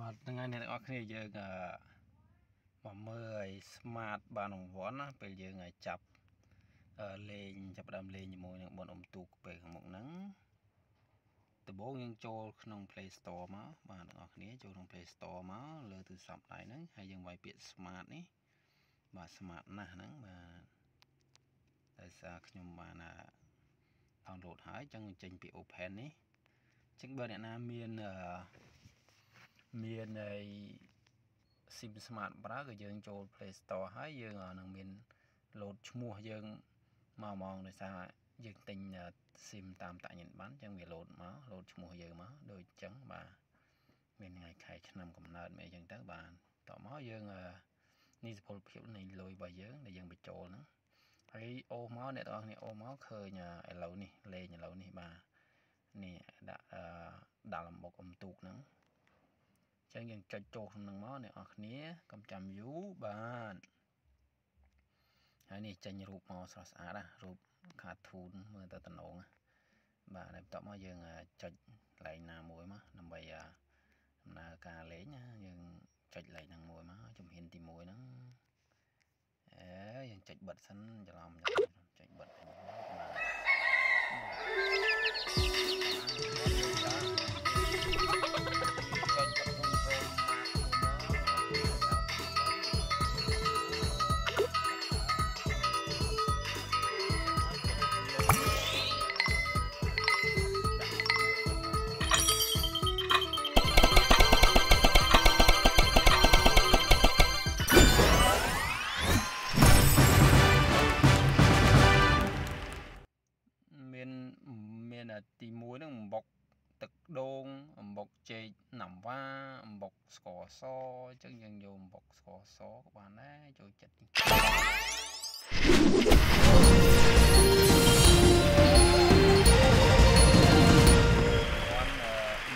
បាទថ្ងៃនេះអ្នកនរគ្នាយើងមកមើលឲ្យ smart បានរង្វាន់ណាពេលយើងឲ្យចាប់លេងចាប់ដើមលេងជាមួយនឹងបនអ៊ំទូកពេលខាងមុខហ្នឹងដំបូងយើងចូលក្នុង Play Store មកបាទអ្នកនរគ្នាចូលក្នុង Play Store មកលើទូរស័ព្ទដៃហ្នឹងហើយយើងវាយពាក្យ smart នេះបាទ smart ណាស់ហ្នឹងបាទដោយសារខ្ញុំបាន download ហើយចឹងចេញពី open នេះចឹងបើអ្នកណាមានអឺ មានអី SIM Smart ប្រើក៏យើងចូល Play Store ហើយយើងនឹងមាន load ឈ្មោះយើងមកហ្មងដោយសារយើងទិញ SIM តាមតាក់ញិនបានចឹងវា load មក load ឈ្មោះយើងមកដូចចឹងបាទមានថ្ងៃខែឆ្នាំកំណើតមានអញ្ចឹងទៅបាទតមកយើងនេះសុពលភាពនៃលុយរបស់យើងដែលយើងបញ្ចូលហ្នឹងហើយអូមកអ្នកទាំងអស់គ្នាអូមកឃើញឥឡូវនេះលេងឥឡូវនេះបាទនេះដាក់ដាក់លំបុកអ៊ំទូកហ្នឹង ចឹងយើងចុចចូលក្នុងមកអ្នកនរគ្នាកុំចាំយូរបាទហើយនេះចេញរូបមកស្រស់ស្អាតណារូប cartoon មើលទៅតំណងបាទហើយបន្ទាប់មកយើងចុចកន្លែងណាមួយមកដើម្បីដំណើរការលេងណាយើងចុចកន្លែងហ្នឹងមួយមកជំហានទី1ហ្នឹងអេយើងចុចបិទសិនច្រឡំចុចបិ ទី1ហ្នឹងអំបុកទឹកដូងអំបុកចេកណាំវ៉ាអំបុកស្ករសអញ្ចឹងយើងយកអំបុកស្ករសក៏បានដែរចូលចិត្តអ៊ីន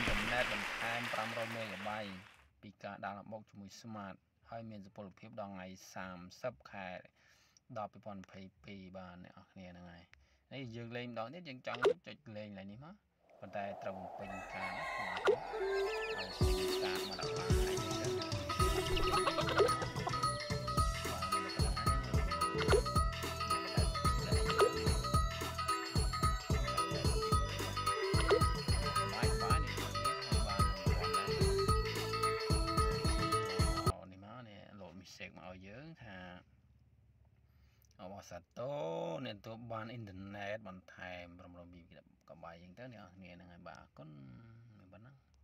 ធឺណិតបន្ថែម500 MB ពីការដាក់អំបុកជាមួយ Smart ហើយមានសុពលភាពដល់ថ្ងៃ30ខែ10 2022បាទអ្នកនរគ្នាហ្នឹងហើយ នេះយើងលេងម្ដងទៀតយើងចង់ចុចលេងឡើងនេះមកប៉ុន្តែត្រូវបំពេញការណាបាទឲ្យពេញការមកដល់បានហើយចឹងសេកមកឲ្យយើងថា អបអសាទរអ្នកទទួលបានអ៊ីនធឺណិតបន្ថែមរំលងពីកបាយអញ្ចឹងទៅអ្នកនរគ្នាហ្នឹងហើយបាទអរគុណមានប៉ុណ្ណឹង